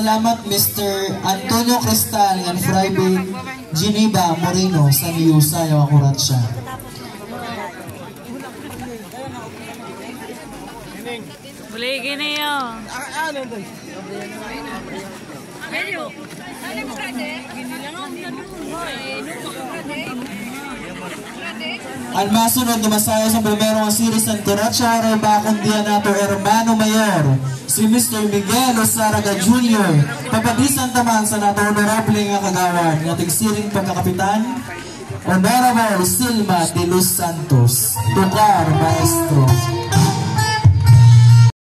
Dako nga salamat Mr. Antonio Cristal and Friday Geneva Moreno sa Niyusa yung akurat siya. Muli gini yun. Ang masunod na masaya sa primero nga series ng Turacha Aral Bakong Dia nato Hermano Mayor, si Mr. Miguel Osaraga Jr. Papabisan taman sa nato honorable nga kagawad nga tigsiring pagkakapitan, Honorable Silma de Los Santos, Tukar Maestro.